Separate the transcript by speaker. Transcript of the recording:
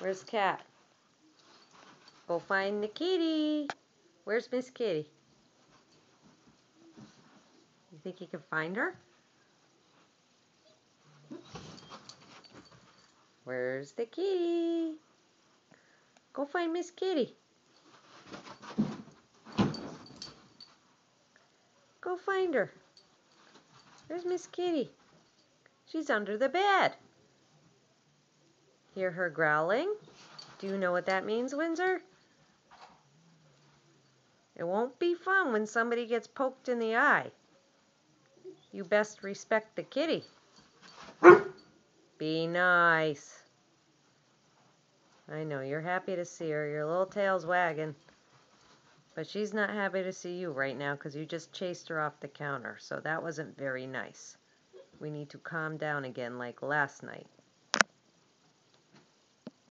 Speaker 1: Where's Cat? Go find the kitty. Where's Miss Kitty? You think you can find her? Where's the kitty? Go find Miss Kitty. Go find her. Where's Miss Kitty. She's under the bed. Hear her growling? Do you know what that means, Windsor? It won't be fun when somebody gets poked in the eye. You best respect the kitty. Be nice. I know, you're happy to see her. Your little tail's wagging. But she's not happy to see you right now because you just chased her off the counter. So that wasn't very nice. We need to calm down again like last night.